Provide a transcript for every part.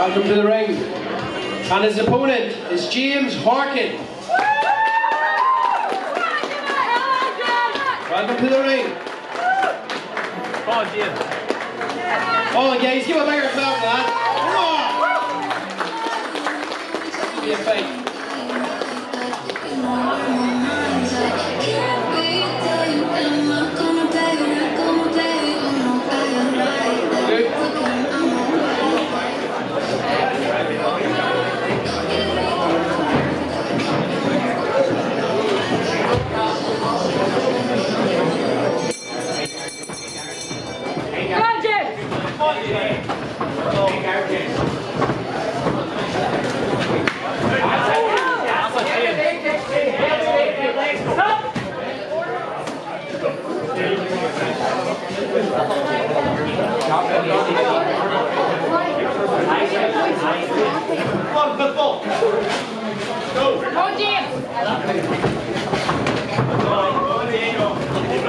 Welcome to the ring. And his opponent is James Harkin. Welcome to the ring. Come on, James. Oh, guys, give a bigger clap for that. Give me a fight.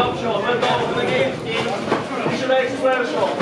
Rob Shaw, we're going for the game. Missionaries Square Shaw.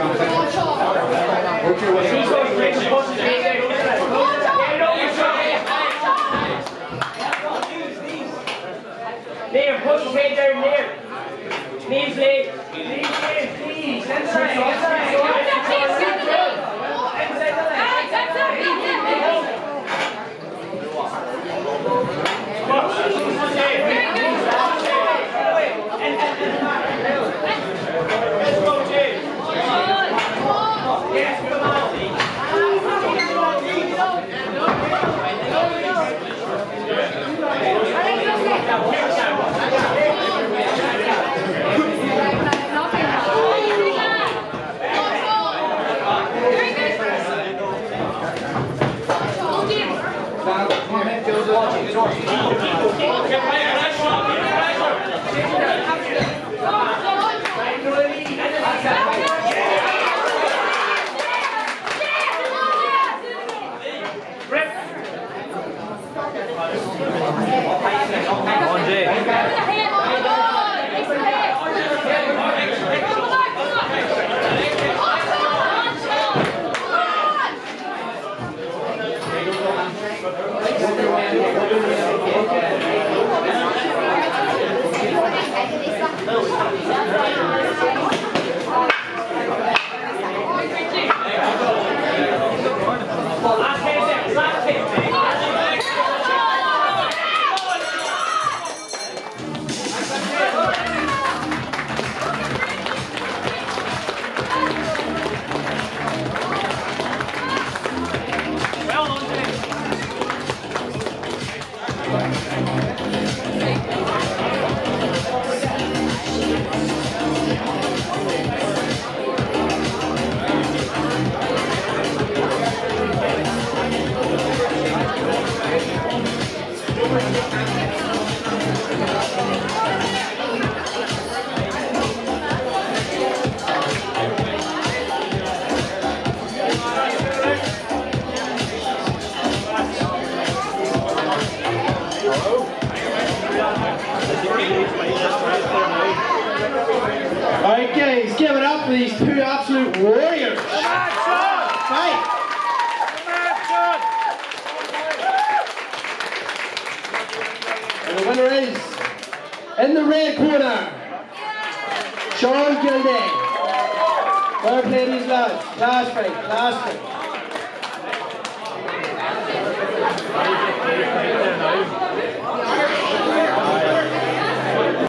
Over, Sean. Near, push his head down. Knees leg, please. Inside, inside. The winner is, in the red corner, Sean Gilday. Well played, these lads. Class fight, class fight.